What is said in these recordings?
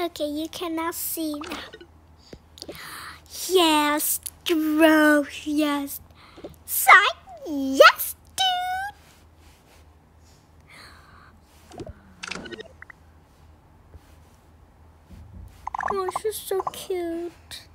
Okay, you cannot see now. Yes, bro. Yes. Sign. Yes, dude. Oh, she's so cute.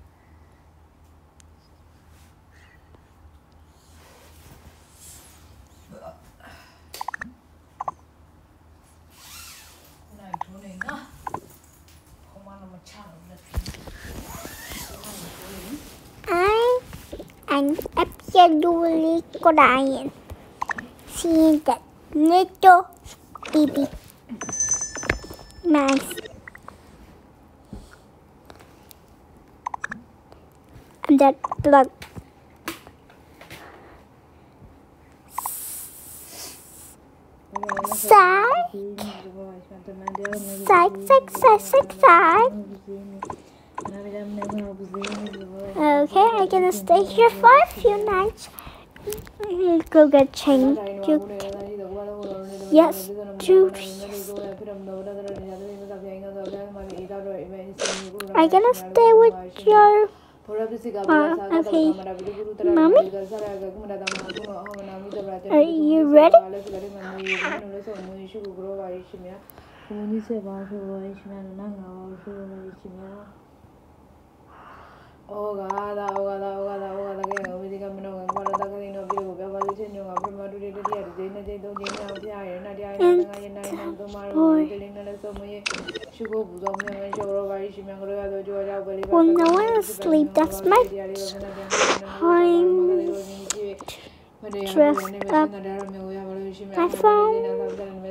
Am absolutely crying seeing that little baby mouse. And that blood. Side, side, side, side, side, side. Okay, I'm gonna stay here for a few nights. Go get changed. Yes, dude. I'm gonna stay with your. Uh, okay, mommy. Are you ready? Ogada, ogada, ogada, ogada, que no me digan menos que cuando está cayendo vivo, que va a decir no, que prima tu día día, de ne de do de ne de ay, na de ay, na de ay, na na to mar, de le na le so me, shugo bu do me, me shugo ba shi me ngoro ga do jo ja ba. Well, no one is asleep. That's my time. Drift up. My phone.